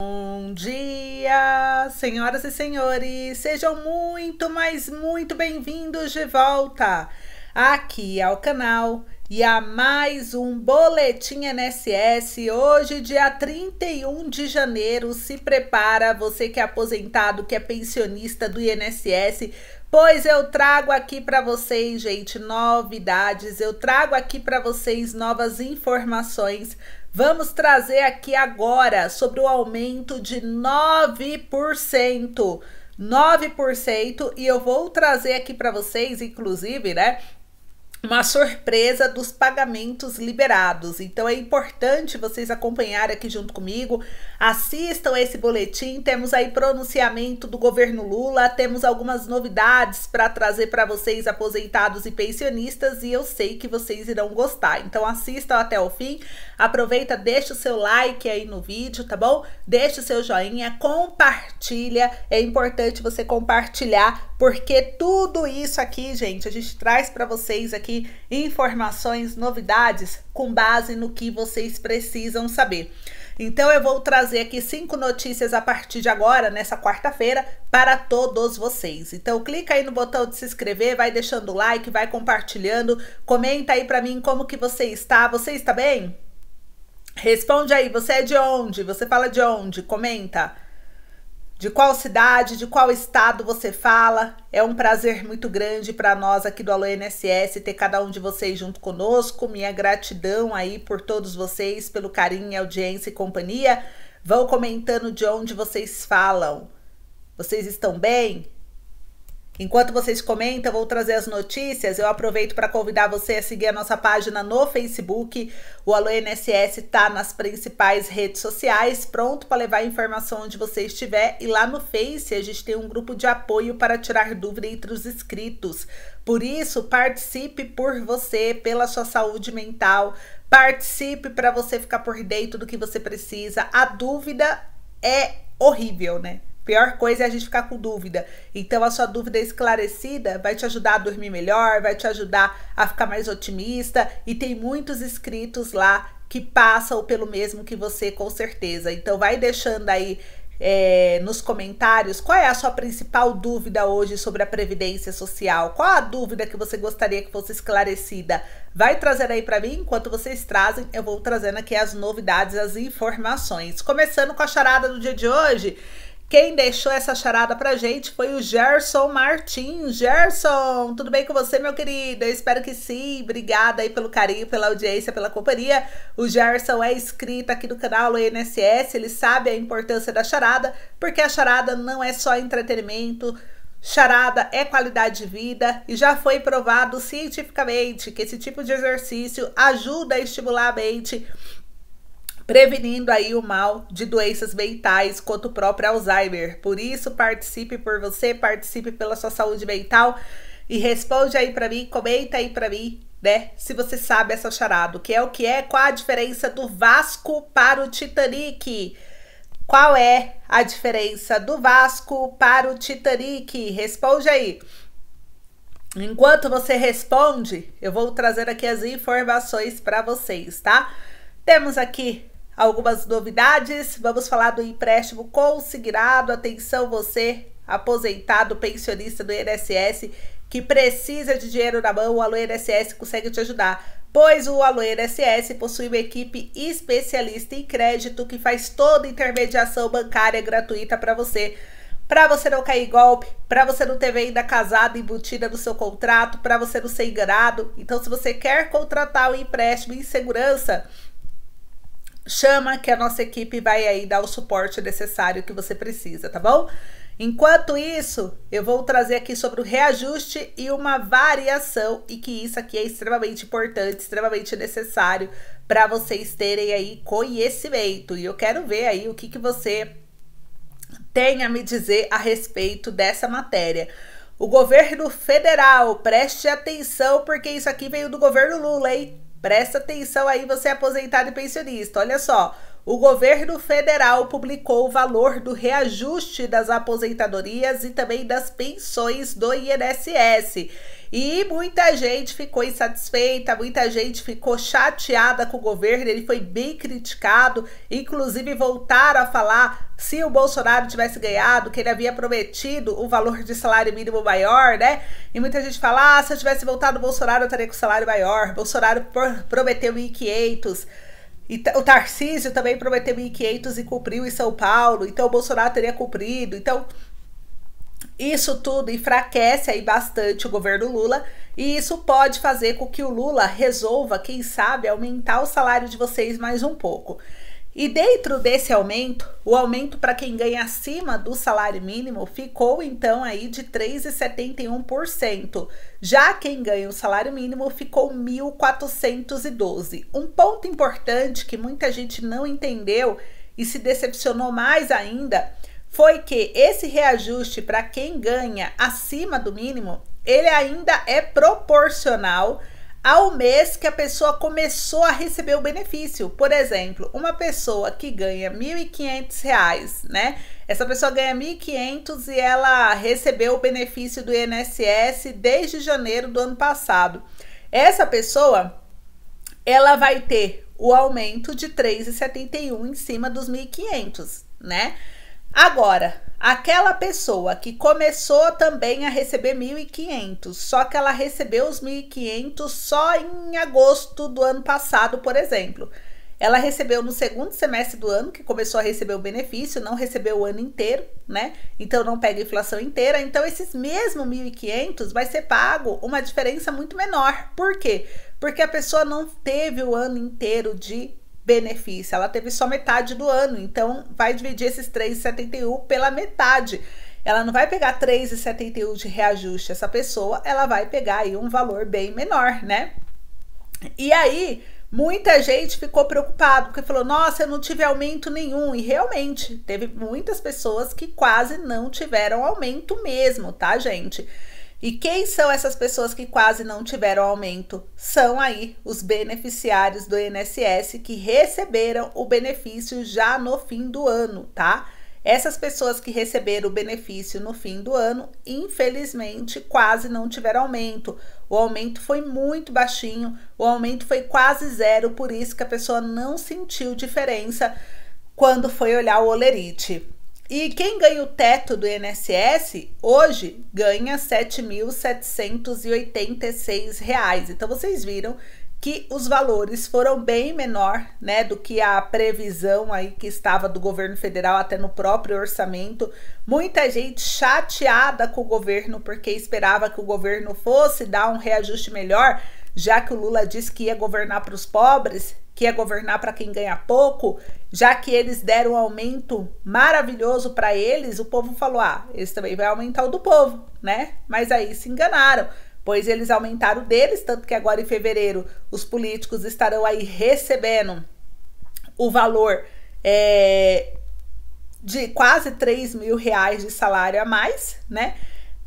Bom dia, senhoras e senhores, sejam muito, mas muito bem-vindos de volta aqui ao canal e a mais um Boletim NSS. Hoje, dia 31 de janeiro, se prepara você que é aposentado, que é pensionista do INSS, pois eu trago aqui para vocês, gente, novidades, eu trago aqui para vocês novas informações. Vamos trazer aqui agora sobre o aumento de 9%. 9% e eu vou trazer aqui para vocês, inclusive, né, uma surpresa dos pagamentos liberados. Então é importante vocês acompanharem aqui junto comigo. Assistam esse boletim. Temos aí pronunciamento do governo Lula, temos algumas novidades para trazer para vocês aposentados e pensionistas e eu sei que vocês irão gostar. Então assistam até o fim. Aproveita, deixa o seu like aí no vídeo, tá bom? Deixa o seu joinha, compartilha. É importante você compartilhar porque tudo isso aqui, gente, a gente traz para vocês aqui informações, novidades com base no que vocês precisam saber. Então eu vou trazer aqui cinco notícias a partir de agora, nessa quarta-feira, para todos vocês. Então clica aí no botão de se inscrever, vai deixando o like, vai compartilhando, comenta aí para mim como que você está. Você está bem? Responde aí, você é de onde? Você fala de onde? Comenta de qual cidade, de qual estado você fala. É um prazer muito grande para nós aqui do Alô NSS ter cada um de vocês junto conosco. Minha gratidão aí por todos vocês, pelo carinho, audiência e companhia. Vão comentando de onde vocês falam. Vocês estão bem? Enquanto vocês comentam, vou trazer as notícias. Eu aproveito para convidar você a seguir a nossa página no Facebook. O Alô NSS está nas principais redes sociais, pronto para levar a informação onde você estiver. E lá no Face a gente tem um grupo de apoio para tirar dúvida entre os inscritos. Por isso, participe por você, pela sua saúde mental. Participe para você ficar por dentro do que você precisa. A dúvida é horrível, né? Pior coisa é a gente ficar com dúvida. Então, a sua dúvida esclarecida vai te ajudar a dormir melhor, vai te ajudar a ficar mais otimista. E tem muitos inscritos lá que passam pelo mesmo que você, com certeza. Então, vai deixando aí é, nos comentários qual é a sua principal dúvida hoje sobre a Previdência Social. Qual a dúvida que você gostaria que fosse esclarecida? Vai trazer aí para mim, enquanto vocês trazem, eu vou trazendo aqui as novidades, as informações. Começando com a charada do dia de hoje. Quem deixou essa charada pra gente foi o Gerson Martins. Gerson, tudo bem com você, meu querido? Eu espero que sim. Obrigada aí pelo carinho, pela audiência, pela companhia. O Gerson é inscrito aqui no canal INSS, ele sabe a importância da charada, porque a charada não é só entretenimento. Charada é qualidade de vida e já foi provado cientificamente que esse tipo de exercício ajuda a estimular a mente prevenindo aí o mal de doenças mentais quanto o próprio Alzheimer. Por isso, participe por você, participe pela sua saúde mental e responde aí para mim, comenta aí para mim, né? Se você sabe essa charada, que é o que é, qual a diferença do Vasco para o Titanic? Qual é a diferença do Vasco para o Titanic? Responde aí. Enquanto você responde, eu vou trazer aqui as informações para vocês, tá? Temos aqui algumas novidades. Vamos falar do empréstimo consignado. Atenção, você, aposentado, pensionista do INSS, que precisa de dinheiro na mão, o Alô INSS consegue te ajudar. Pois o Alô INSS possui uma equipe especialista em crédito que faz toda intermediação bancária gratuita para você. Para você não cair golpe, para você não ter venda casada embutida no seu contrato, para você não ser enganado. Então, se você quer contratar o um empréstimo em segurança, chama que a nossa equipe vai aí dar o suporte necessário que você precisa, tá bom? Enquanto isso, eu vou trazer aqui sobre o reajuste e uma variação e que isso aqui é extremamente importante, extremamente necessário para vocês terem aí conhecimento. E eu quero ver aí o que, que você tem a me dizer a respeito dessa matéria. O governo federal, preste atenção porque isso aqui veio do governo Lula, hein? Presta atenção aí, você é aposentado e pensionista. Olha só, o governo federal publicou o valor do reajuste das aposentadorias e também das pensões do INSS. E muita gente ficou insatisfeita, muita gente ficou chateada com o governo, ele foi bem criticado, inclusive voltaram a falar se o Bolsonaro tivesse ganhado, que ele havia prometido o valor de salário mínimo maior, né? E muita gente fala: ah, se eu tivesse voltado o Bolsonaro, eu estaria com salário maior. Bolsonaro prometeu 1.500. O Tarcísio também prometeu 1.500 e cumpriu em São Paulo, então o Bolsonaro teria cumprido. Então, isso tudo enfraquece aí bastante o governo Lula e isso pode fazer com que o Lula resolva, quem sabe, aumentar o salário de vocês mais um pouco. E dentro desse aumento, o aumento para quem ganha acima do salário mínimo ficou então aí de 3,71%. Já quem ganha o salário mínimo ficou 1.412. Um ponto importante que muita gente não entendeu e se decepcionou mais ainda foi que esse reajuste para quem ganha acima do mínimo, ele ainda é proporcional ao mês que a pessoa começou a receber o benefício. Por exemplo, uma pessoa que ganha R$ 1.500, né? Essa pessoa ganha R$ 1.500 e ela recebeu o benefício do INSS desde janeiro do ano passado. Essa pessoa, ela vai ter o aumento de 3,71 em cima dos 1.500, né? Agora, aquela pessoa que começou também a receber 1.500, só que ela recebeu os 1.500 só em agosto do ano passado, por exemplo. Ela recebeu no segundo semestre do ano, que começou a receber o benefício, não recebeu o ano inteiro, né? Então não pega a inflação inteira. Então esses mesmos 1.500 vai ser pago uma diferença muito menor. Por quê? Porque a pessoa não teve o ano inteiro de benefício. Ela teve só metade do ano, então vai dividir esses 3,71 pela metade. Ela não vai pegar 3,71 de reajuste. Essa pessoa, ela vai pegar aí um valor bem menor, né? E aí, muita gente ficou preocupado, porque falou: "Nossa, eu não tive aumento nenhum". E realmente, teve muitas pessoas que quase não tiveram aumento mesmo, tá, gente? E quem são essas pessoas que quase não tiveram aumento? São aí os beneficiários do INSS que receberam o benefício já no fim do ano, tá? Essas pessoas que receberam o benefício no fim do ano, infelizmente, quase não tiveram aumento. O aumento foi muito baixinho, o aumento foi quase zero, por isso que a pessoa não sentiu diferença quando foi olhar o olerite. E quem ganha o teto do INSS hoje ganha R$ 7.786. Então vocês viram que os valores foram bem menor, né, do que a previsão aí que estava do governo federal até no próprio orçamento. Muita gente chateada com o governo porque esperava que o governo fosse dar um reajuste melhor, já que o Lula disse que ia governar para os pobres que é governar para quem ganha pouco, já que eles deram um aumento maravilhoso para eles, o povo falou: ah, eles também vai aumentar o do povo, né? Mas aí se enganaram, pois eles aumentaram deles, tanto que agora em fevereiro os políticos estarão aí recebendo o valor é, de quase 3 mil reais de salário a mais, né?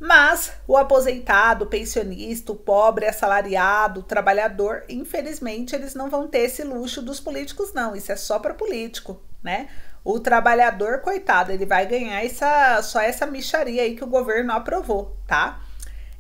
Mas o aposentado, o pensionista, o pobre, assalariado, o trabalhador, infelizmente, eles não vão ter esse luxo dos políticos, não. Isso é só para político, né? O trabalhador, coitado, ele vai ganhar essa, só essa micharia aí que o governo aprovou, tá?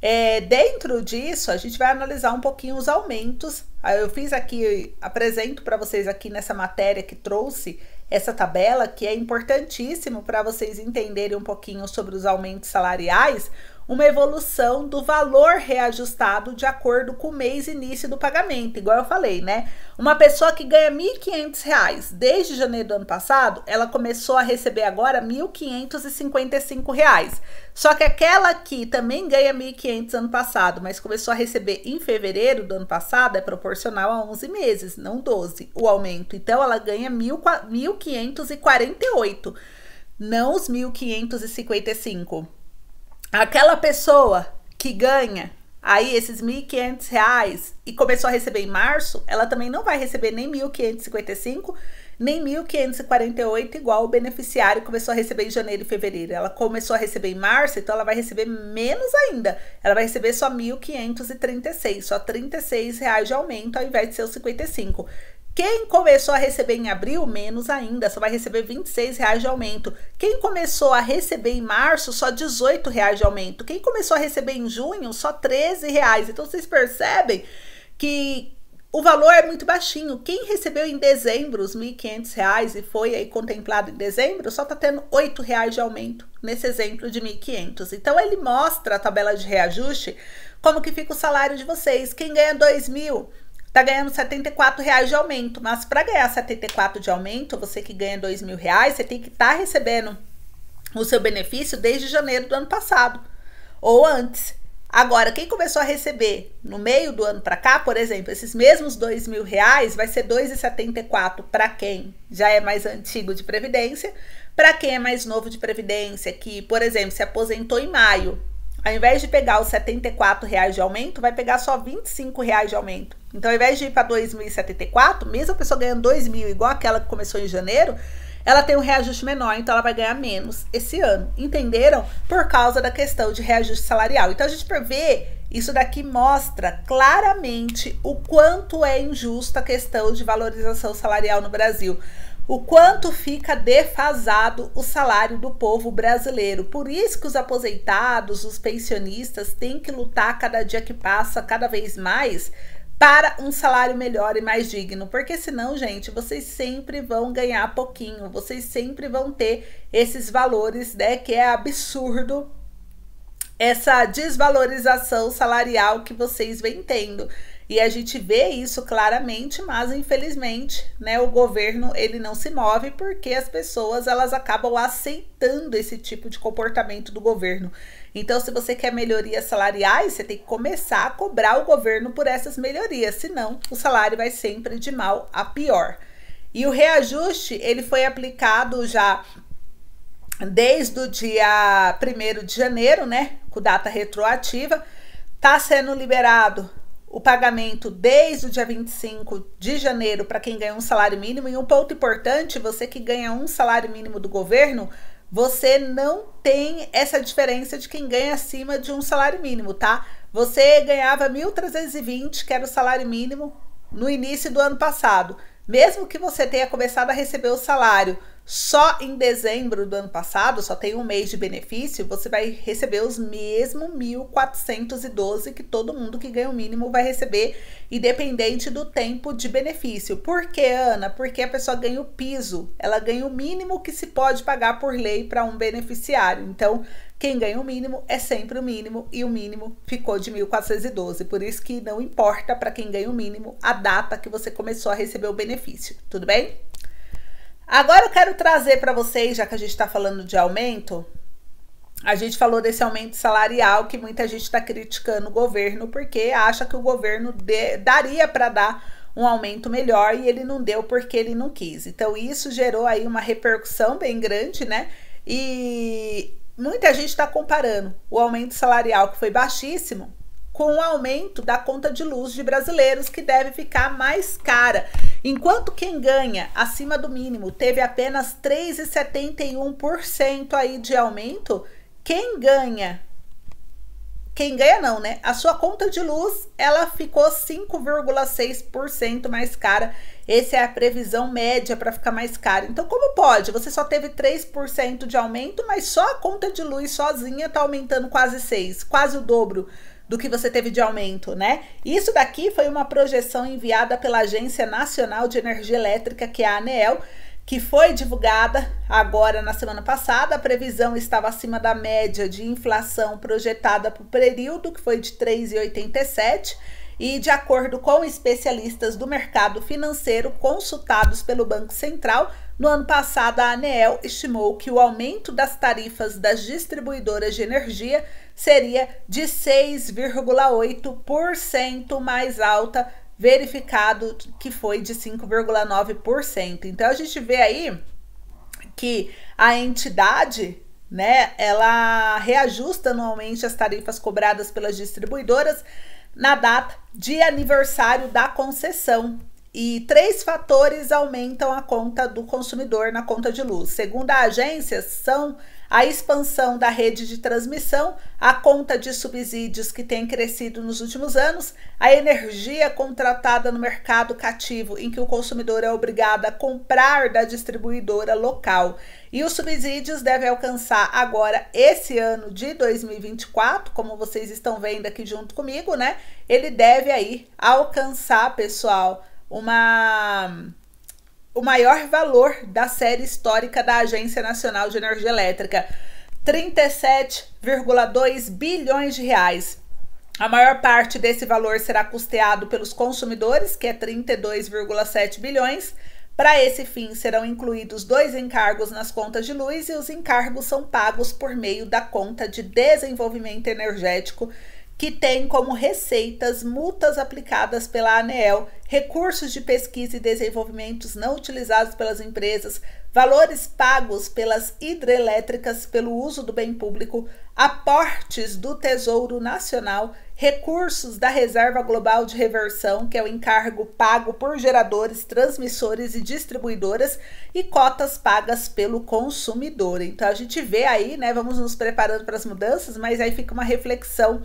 É, dentro disso, a gente vai analisar um pouquinho os aumentos. Eu fiz aqui, apresento para vocês aqui nessa matéria que trouxe essa tabela, que é importantíssimo para vocês entenderem um pouquinho sobre os aumentos salariais, uma evolução do valor reajustado de acordo com o mês início do pagamento, igual eu falei, né? Uma pessoa que ganha R$ 1.500 desde janeiro do ano passado, ela começou a receber agora R$ 1.555. Só que aquela que também ganha R$ 1.500 ano passado, mas começou a receber em fevereiro do ano passado, é proporcional a 11 meses, não 12, o aumento. Então ela ganha R$ 1.548, não os R$ 1.555. Aquela pessoa que ganha aí esses R$ 1.500 e começou a receber em março, ela também não vai receber nem 1.555, nem 1.548 igual o beneficiário começou a receber em janeiro e fevereiro. Ela começou a receber em março, então ela vai receber menos ainda. Ela vai receber só 1.536, só R$ reais de aumento ao invés de ser os 55. Quem começou a receber em abril, menos ainda, só vai receber 26 reais de aumento. Quem começou a receber em março, só 18 reais de aumento. Quem começou a receber em junho, só 13 reais. Então vocês percebem que o valor é muito baixinho. Quem recebeu em dezembro os R$ 1.500 e foi aí contemplado em dezembro, só está tendo R$ reais de aumento nesse exemplo de 1.500. Então ele mostra a tabela de reajuste como que fica o salário de vocês. Quem ganha R$ mil tá ganhando 74 reais de aumento. Mas para ganhar 74 de aumento, você que ganha dois mil reais, você tem que estar tá recebendo o seu benefício desde janeiro do ano passado ou antes. Agora, quem começou a receber no meio do ano para cá, por exemplo, esses mesmos dois mil reais, vai ser 2,74 para quem já é mais antigo de previdência, para quem é mais novo de previdência, que, por exemplo, se aposentou em maio, ao invés de pegar os 74 reais de aumento, vai pegar só 25 reais de aumento. Então, ao invés de ir para 2.074, mesmo a pessoa ganhando 2.000, igual aquela que começou em janeiro, ela tem um reajuste menor, então ela vai ganhar menos esse ano. Entenderam? Por causa da questão de reajuste salarial. Então, a gente prevê, isso daqui mostra claramente o quanto é injusta a questão de valorização salarial no Brasil o quanto fica defasado o salário do povo brasileiro. Por isso que os aposentados, os pensionistas têm que lutar cada dia que passa, cada vez mais, para um salário melhor e mais digno, porque senão, gente, vocês sempre vão ganhar pouquinho, vocês sempre vão ter esses valores, né, que é absurdo essa desvalorização salarial que vocês vêm tendo. E a gente vê isso claramente, mas infelizmente, né, o governo ele não se move porque as pessoas elas acabam aceitando esse tipo de comportamento do governo. Então, se você quer melhorias salariais, você tem que começar a cobrar o governo por essas melhorias, senão o salário vai sempre de mal a pior. E o reajuste, ele foi aplicado já desde o dia 1 de janeiro, né, com data retroativa, está sendo liberado o pagamento desde o dia 25 de janeiro para quem ganha um salário mínimo. E um ponto importante: você que ganha um salário mínimo do governo, você não tem essa diferença de quem ganha acima de um salário mínimo, tá? Você ganhava 1.320, que era o salário mínimo, no início do ano passado. Mesmo que você tenha começado a receber o salário só em dezembro do ano passado, só tem um mês de benefício, você vai receber os mesmos 1.412 que todo mundo que ganha o mínimo vai receber, independente do tempo de benefício. Por que, Ana? Porque a pessoa ganha o piso, ela ganha o mínimo que se pode pagar por lei para um beneficiário. Então, quem ganha o mínimo é sempre o mínimo e o mínimo ficou de 1.412. Por isso que não importa para quem ganha o mínimo a data que você começou a receber o benefício. Tudo bem? Agora eu quero trazer para vocês, já que a gente está falando de aumento, a gente falou desse aumento salarial que muita gente está criticando o governo porque acha que o governo de, daria para dar um aumento melhor e ele não deu porque ele não quis. Então isso gerou aí uma repercussão bem grande, né? E muita gente está comparando o aumento salarial que foi baixíssimo com o aumento da conta de luz de brasileiros, que deve ficar mais cara. Enquanto quem ganha acima do mínimo teve apenas 3,71% aí de aumento, quem ganha quem ganha não, né? A sua conta de luz, ela ficou 5,6% mais cara. Essa é a previsão média para ficar mais cara. Então, como pode? Você só teve 3% de aumento, mas só a conta de luz sozinha tá aumentando quase 6, quase o dobro do que você teve de aumento, né? Isso daqui foi uma projeção enviada pela Agência Nacional de Energia Elétrica, que é a ANEEL, que foi divulgada agora na semana passada. A previsão estava acima da média de inflação projetada para o período, que foi de 3,87. E de acordo com especialistas do mercado financeiro consultados pelo Banco Central, no ano passado a ANEEL estimou que o aumento das tarifas das distribuidoras de energia seria de 6,8% mais alta, verificado que foi de 5,9%. Então a gente vê aí que a entidade né, ela reajusta anualmente as tarifas cobradas pelas distribuidoras na data de aniversário da concessão. e três fatores aumentam a conta do consumidor na conta de luz. Segundo a agência, são a expansão da rede de transmissão, a conta de subsídios que tem crescido nos últimos anos, a energia contratada no mercado cativo, em que o consumidor é obrigado a comprar da distribuidora local. E os subsídios devem alcançar agora esse ano de 2024, como vocês estão vendo aqui junto comigo, né? Ele deve aí alcançar, pessoal, uma o maior valor da série histórica da Agência Nacional de Energia Elétrica, 37,2 bilhões de reais. A maior parte desse valor será custeado pelos consumidores, que é 32,7 bilhões. Para esse fim, serão incluídos dois encargos nas contas de luz e os encargos são pagos por meio da conta de desenvolvimento energético que tem como receitas multas aplicadas pela ANEEL, recursos de pesquisa e desenvolvimentos não utilizados pelas empresas, valores pagos pelas hidrelétricas pelo uso do bem público, aportes do Tesouro Nacional, recursos da Reserva Global de Reversão, que é o encargo pago por geradores, transmissores e distribuidoras, e cotas pagas pelo consumidor. Então a gente vê aí, né? Vamos nos preparando para as mudanças, mas aí fica uma reflexão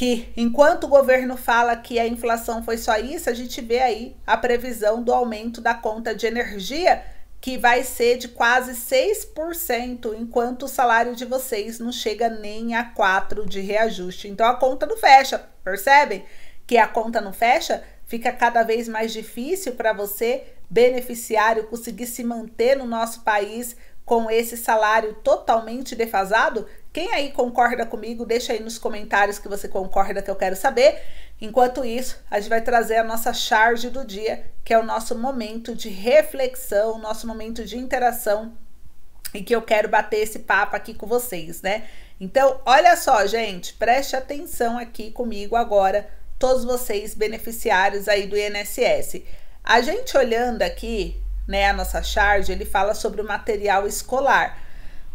que enquanto o governo fala que a inflação foi só isso, a gente vê aí a previsão do aumento da conta de energia, que vai ser de quase 6%, enquanto o salário de vocês não chega nem a 4 de reajuste. Então a conta não fecha, percebem? Que a conta não fecha, fica cada vez mais difícil para você, beneficiário, conseguir se manter no nosso país com esse salário totalmente defasado, quem aí concorda comigo, deixa aí nos comentários que você concorda que eu quero saber. Enquanto isso, a gente vai trazer a nossa charge do dia, que é o nosso momento de reflexão, nosso momento de interação e que eu quero bater esse papo aqui com vocês, né? Então, olha só, gente, preste atenção aqui comigo agora, todos vocês beneficiários aí do INSS. A gente olhando aqui, né, a nossa charge, ele fala sobre o material escolar.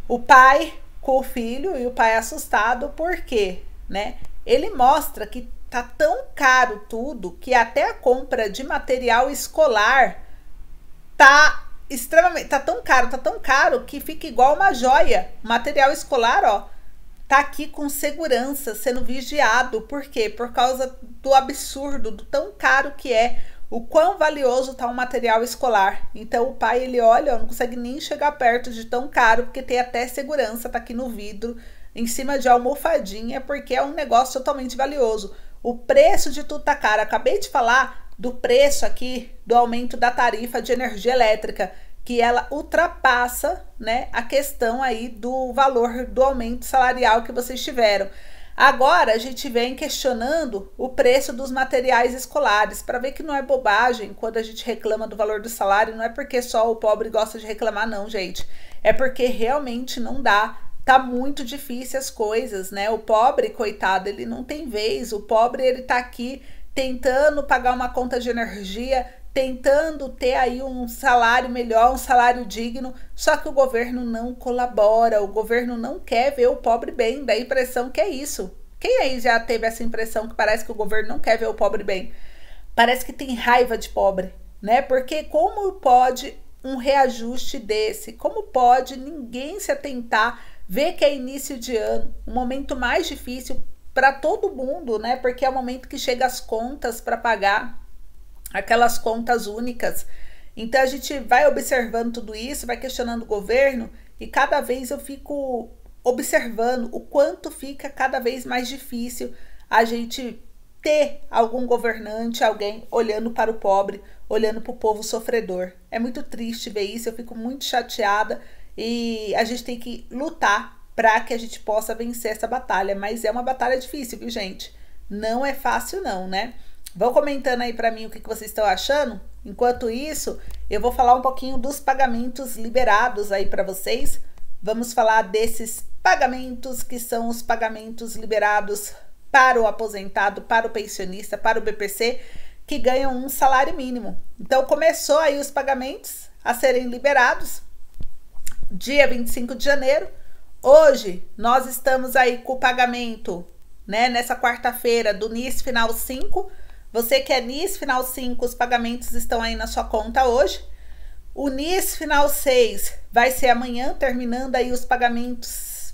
O pai com o filho e o pai assustado, porque, né? Ele mostra que tá tão caro tudo que até a compra de material escolar tá extremamente tá tão caro, tá tão caro que fica igual uma joia. Material escolar, ó, tá aqui com segurança, sendo vigiado. Por quê? Por causa do absurdo, do tão caro que é o quão valioso está um material escolar. Então o pai ele olha, não consegue nem chegar perto de tão caro, porque tem até segurança, tá aqui no vidro, em cima de almofadinha, porque é um negócio totalmente valioso. O preço de tudo tá caro. Acabei de falar do preço aqui do aumento da tarifa de energia elétrica, que ela ultrapassa, né, a questão aí do valor do aumento salarial que vocês tiveram. Agora a gente vem questionando o preço dos materiais escolares para ver que não é bobagem quando a gente reclama do valor do salário, não é porque só o pobre gosta de reclamar, não, gente. É porque realmente não dá. Tá muito difícil as coisas, né? O pobre, coitado, ele não tem vez. O pobre, ele tá aqui tentando pagar uma conta de energia, tentando ter aí um salário melhor, um salário digno, só que o governo não colabora, o governo não quer ver o pobre bem, dá a impressão que é isso. Quem aí já teve essa impressão que parece que o governo não quer ver o pobre bem? Parece que tem raiva de pobre, né? Porque como pode um reajuste desse? Como pode ninguém se atentar, ver que é início de ano, um momento mais difícil para todo mundo, né? Porque é o momento que chega as contas para pagar aquelas contas únicas. Então a gente vai observando tudo isso, vai questionando o governo e cada vez eu fico observando o quanto fica cada vez mais difícil a gente ter algum governante, alguém olhando para o pobre, olhando para o povo sofredor. É muito triste ver isso, eu fico muito chateada e a gente tem que lutar para que a gente possa vencer essa batalha, mas é uma batalha difícil, viu, gente? Não é fácil não, né? Vão comentando aí para mim o que, que vocês estão achando. Enquanto isso, eu vou falar um pouquinho dos pagamentos liberados aí para vocês. Vamos falar desses pagamentos que são os pagamentos liberados para o aposentado, para o pensionista, para o BPC, que ganham um salário mínimo. Então começou aí os pagamentos a serem liberados dia 25 de janeiro. Hoje nós estamos aí com o pagamento, né, nessa quarta-feira do NIS final 5 Você que é NIS final 5, os pagamentos estão aí na sua conta hoje. O NIS final 6 vai ser amanhã, terminando aí os pagamentos.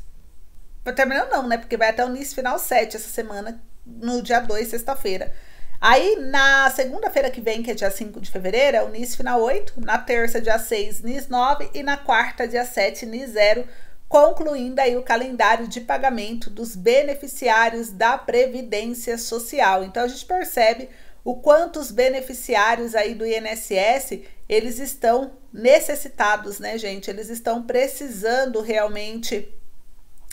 Terminando não, né? Porque vai até o NIS final 7 essa semana, no dia 2, sexta-feira. Aí, na segunda-feira que vem, que é dia 5 de fevereiro, é o NIS final 8. Na terça, dia 6, NIS 9. E na quarta, dia 7, NIS 0. Concluindo aí o calendário de pagamento dos beneficiários da Previdência Social. Então, a gente percebe o quanto os beneficiários aí do INSS, eles estão necessitados, né, gente? Eles estão precisando realmente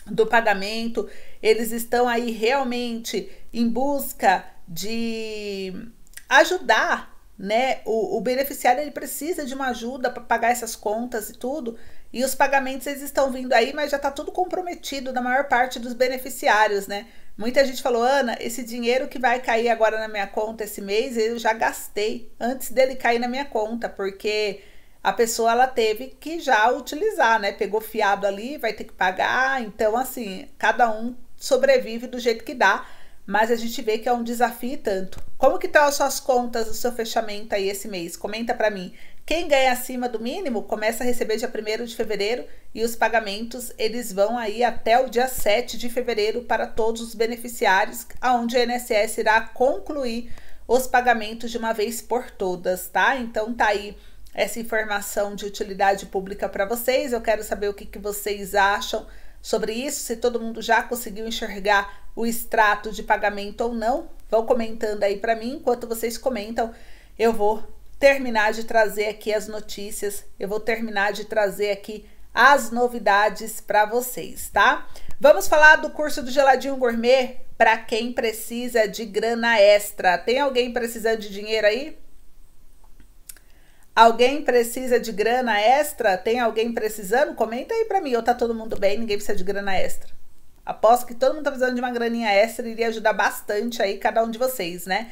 do pagamento, eles estão aí realmente em busca de ajudar, né? O, o beneficiário ele precisa de uma ajuda para pagar essas contas e tudo. E os pagamentos eles estão vindo aí, mas já está tudo comprometido na maior parte dos beneficiários, né? Muita gente falou, Ana, esse dinheiro que vai cair agora na minha conta esse mês, eu já gastei antes dele cair na minha conta, porque a pessoa ela teve que já utilizar, né? Pegou fiado ali, vai ter que pagar. Então, assim, cada um sobrevive do jeito que dá mas a gente vê que é um desafio tanto. Como que estão as suas contas, o seu fechamento aí esse mês? Comenta para mim. Quem ganha acima do mínimo começa a receber dia 1 de fevereiro e os pagamentos eles vão aí até o dia 7 de fevereiro para todos os beneficiários, aonde o INSS irá concluir os pagamentos de uma vez por todas, tá? Então tá aí essa informação de utilidade pública para vocês. Eu quero saber o que, que vocês acham sobre isso, se todo mundo já conseguiu enxergar o extrato de pagamento ou não. Vão comentando aí para mim. Enquanto vocês comentam, eu vou terminar de trazer aqui as notícias, eu vou terminar de trazer aqui as novidades para vocês, tá? Vamos falar do curso do Geladinho Gourmet para quem precisa de grana extra. Tem alguém precisando de dinheiro aí? Alguém precisa de grana extra? Tem alguém precisando? Comenta aí para mim. Ou tá todo mundo bem, ninguém precisa de grana extra. Aposto que todo mundo tá precisando de uma graninha extra iria ajudar bastante aí cada um de vocês, né?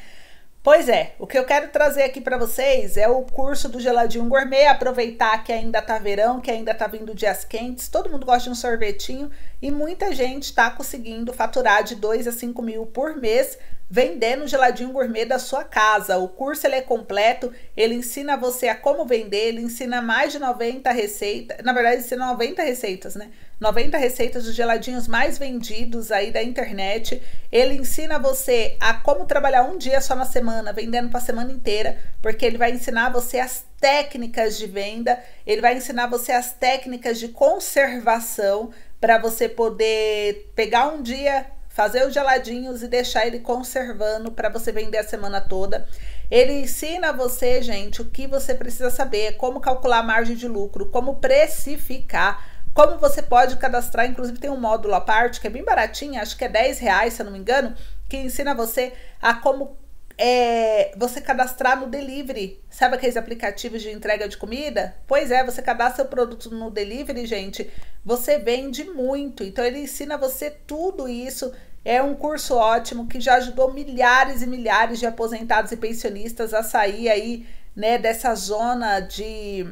Pois é, o que eu quero trazer aqui para vocês é o curso do Geladinho Gourmet. Aproveitar que ainda tá verão, que ainda tá vindo dias quentes, todo mundo gosta de um sorvetinho e muita gente está conseguindo faturar de 2 a 5 mil por mês vendendo geladinho gourmet da sua casa. O curso ele é completo, ele ensina você a como vender, ele ensina mais de 90 receitas, na verdade ensina 90 receitas, né? 90 receitas dos geladinhos mais vendidos aí da internet. Ele ensina você a como trabalhar um dia só na semana, vendendo para a semana inteira, porque ele vai ensinar você as técnicas de venda, ele vai ensinar você as técnicas de conservação para você poder pegar um dia fazer os geladinhos e deixar ele conservando para você vender a semana toda. Ele ensina você, gente, o que você precisa saber, como calcular a margem de lucro, como precificar, como você pode cadastrar. Inclusive, tem um módulo à parte que é bem baratinho, acho que é 10 reais, se eu não me engano, que ensina você a como é, você cadastrar no delivery. Sabe aqueles aplicativos de entrega de comida? Pois é, você cadastra o produto no delivery, gente. Você vende muito. Então ele ensina você tudo isso é um curso ótimo que já ajudou milhares e milhares de aposentados e pensionistas a sair aí, né, dessa zona de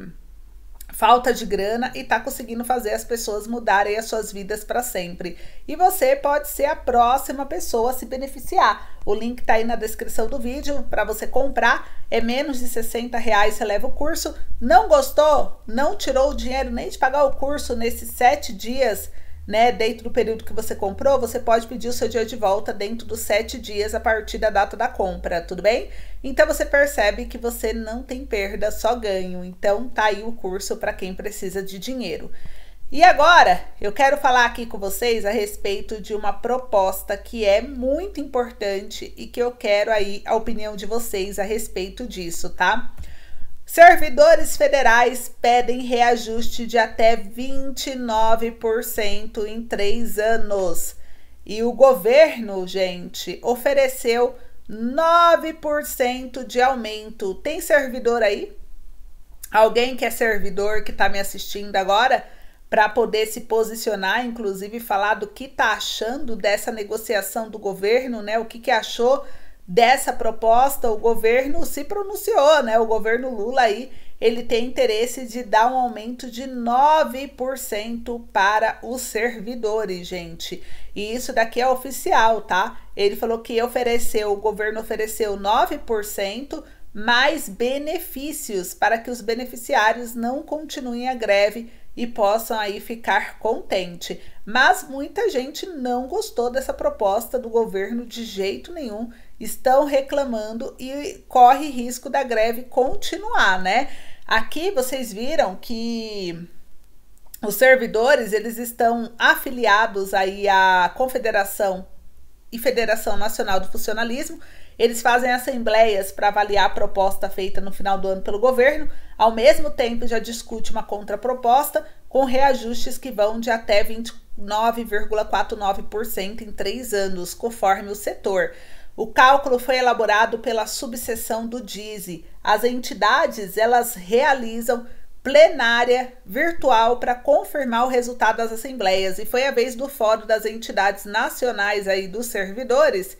falta de grana e tá conseguindo fazer as pessoas mudarem as suas vidas para sempre. E você pode ser a próxima pessoa a se beneficiar. O link tá aí na descrição do vídeo para você comprar. É menos de 60 reais você leva o curso. Não gostou? Não tirou o dinheiro nem de pagar o curso nesses sete dias? Né, dentro do período que você comprou, você pode pedir o seu dia de volta dentro dos sete dias a partir da data da compra, tudo bem? Então você percebe que você não tem perda, só ganho. Então tá aí o curso para quem precisa de dinheiro. E agora eu quero falar aqui com vocês a respeito de uma proposta que é muito importante e que eu quero aí a opinião de vocês a respeito disso, tá? Servidores federais pedem reajuste de até 29% em três anos. E o governo, gente, ofereceu 9% de aumento. Tem servidor aí? Alguém que é servidor que está me assistindo agora? Para poder se posicionar, inclusive falar do que está achando dessa negociação do governo, né? O que, que achou dessa proposta, o governo se pronunciou, né? O governo Lula aí, ele tem interesse de dar um aumento de 9% para os servidores, gente. E isso daqui é oficial, tá? Ele falou que ofereceu, o governo ofereceu 9% mais benefícios para que os beneficiários não continuem a greve e possam aí ficar contente. Mas muita gente não gostou dessa proposta do governo de jeito nenhum. Estão reclamando e corre risco da greve continuar, né? Aqui vocês viram que os servidores, eles estão afiliados aí à Confederação e Federação Nacional do Funcionalismo eles fazem assembleias para avaliar a proposta feita no final do ano pelo governo, ao mesmo tempo já discute uma contraproposta com reajustes que vão de até 29,49% em três anos, conforme o setor. O cálculo foi elaborado pela subseção do DISE. As entidades elas realizam plenária virtual para confirmar o resultado das assembleias e foi a vez do Fórum das Entidades Nacionais aí dos Servidores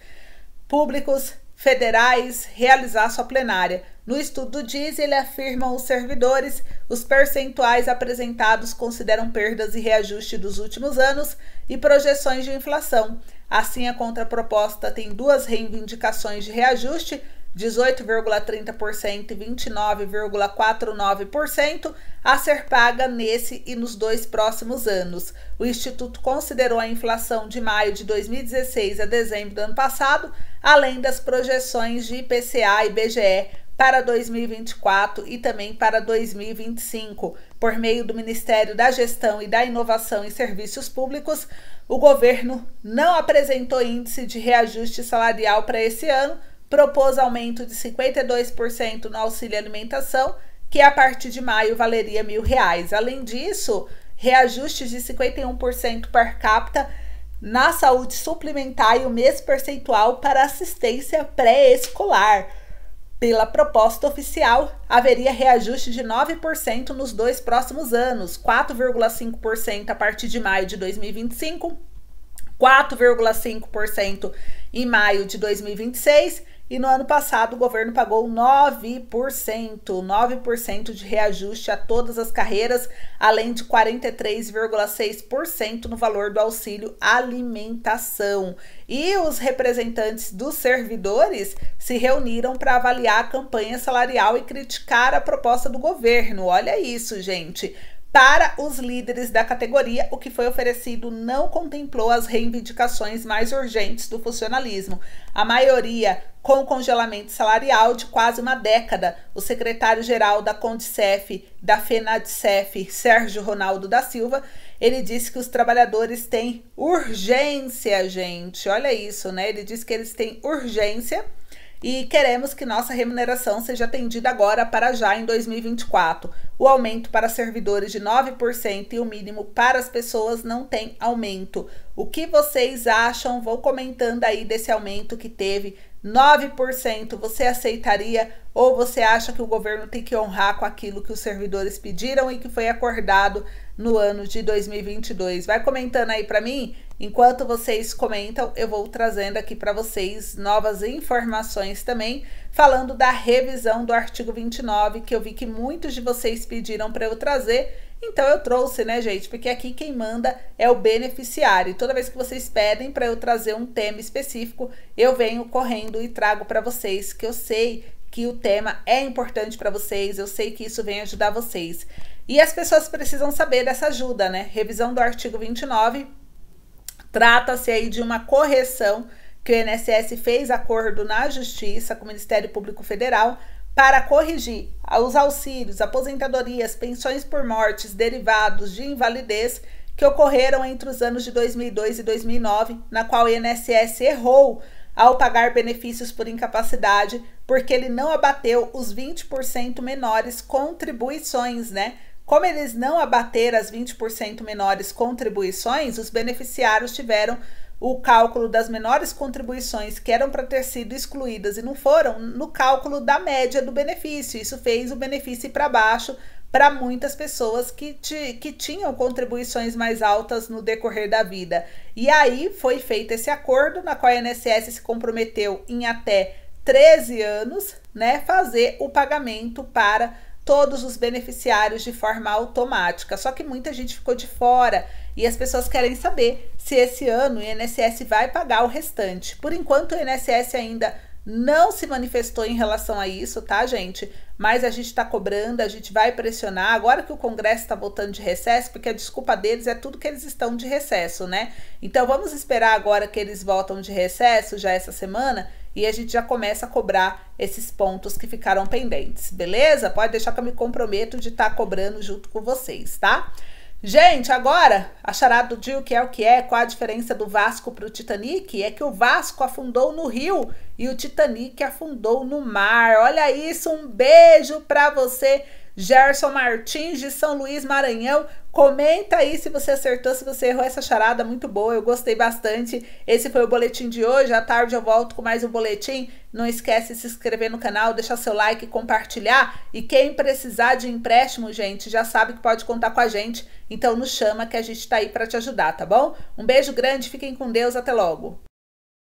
Públicos federais realizar sua plenária. No estudo diz, ele afirma os servidores, os percentuais apresentados consideram perdas e reajuste dos últimos anos e projeções de inflação. Assim, a contraproposta tem duas reivindicações de reajuste, 18,30% e 29,49% a ser paga nesse e nos dois próximos anos. O Instituto considerou a inflação de maio de 2016 a dezembro do ano passado além das projeções de IPCA e BGE para 2024 e também para 2025. Por meio do Ministério da Gestão e da Inovação em Serviços Públicos, o governo não apresentou índice de reajuste salarial para esse ano, propôs aumento de 52% no auxílio alimentação, que a partir de maio valeria mil reais. Além disso, reajustes de 51% per capita na saúde suplementar e o mesmo percentual para assistência pré-escolar. Pela proposta oficial, haveria reajuste de 9% nos dois próximos anos, 4,5% a partir de maio de 2025, 4,5% em maio de 2026 e no ano passado o governo pagou 9%, 9% de reajuste a todas as carreiras, além de 43,6% no valor do auxílio alimentação. E os representantes dos servidores se reuniram para avaliar a campanha salarial e criticar a proposta do governo. Olha isso, gente. Para os líderes da categoria, o que foi oferecido não contemplou as reivindicações mais urgentes do funcionalismo. A maioria com congelamento salarial de quase uma década. O secretário-geral da Condicef, da FENADCEF, Sérgio Ronaldo da Silva, ele disse que os trabalhadores têm urgência, gente. Olha isso, né? Ele disse que eles têm urgência e queremos que nossa remuneração seja atendida agora para já em 2024. O aumento para servidores de 9% e o mínimo para as pessoas não tem aumento. O que vocês acham? Vou comentando aí desse aumento que teve 9%. Você aceitaria ou você acha que o governo tem que honrar com aquilo que os servidores pediram e que foi acordado no ano de 2022? Vai comentando aí para mim. Enquanto vocês comentam, eu vou trazendo aqui para vocês novas informações também, falando da revisão do artigo 29, que eu vi que muitos de vocês pediram para eu trazer. Então eu trouxe, né, gente? Porque aqui quem manda é o beneficiário. Toda vez que vocês pedem para eu trazer um tema específico, eu venho correndo e trago para vocês, que eu sei que o tema é importante para vocês, eu sei que isso vem ajudar vocês. E as pessoas precisam saber dessa ajuda, né? Revisão do artigo 29 Trata-se aí de uma correção que o INSS fez acordo na Justiça com o Ministério Público Federal para corrigir os auxílios, aposentadorias, pensões por mortes, derivados de invalidez que ocorreram entre os anos de 2002 e 2009, na qual o INSS errou ao pagar benefícios por incapacidade, porque ele não abateu os 20% menores contribuições, né? Como eles não abateram as 20% menores contribuições, os beneficiários tiveram o cálculo das menores contribuições que eram para ter sido excluídas e não foram no cálculo da média do benefício. Isso fez o benefício para baixo para muitas pessoas que, te, que tinham contribuições mais altas no decorrer da vida. E aí foi feito esse acordo, na qual a INSS se comprometeu em até 13 anos, né, fazer o pagamento para todos os beneficiários de forma automática. Só que muita gente ficou de fora e as pessoas querem saber se esse ano o INSS vai pagar o restante. Por enquanto, o INSS ainda não se manifestou em relação a isso, tá, gente? Mas a gente está cobrando, a gente vai pressionar. Agora que o Congresso está voltando de recesso, porque a desculpa deles é tudo que eles estão de recesso, né? Então vamos esperar agora que eles voltam de recesso já essa semana e a gente já começa a cobrar esses pontos que ficaram pendentes, beleza? Pode deixar que eu me comprometo de estar tá cobrando junto com vocês, tá? Gente, agora, a charada do dia, o que é o que é, qual a diferença do Vasco para o Titanic? É que o Vasco afundou no rio e o Titanic afundou no mar. Olha isso, um beijo para você, Gerson Martins de São Luís, Maranhão. Comenta aí se você acertou, se você errou essa charada muito boa. Eu gostei bastante. Esse foi o boletim de hoje. À tarde eu volto com mais um boletim. Não esquece de se inscrever no canal, deixar seu like, compartilhar. E quem precisar de empréstimo, gente, já sabe que pode contar com a gente. Então nos chama que a gente está aí para te ajudar, tá bom? Um beijo grande, fiquem com Deus, até logo.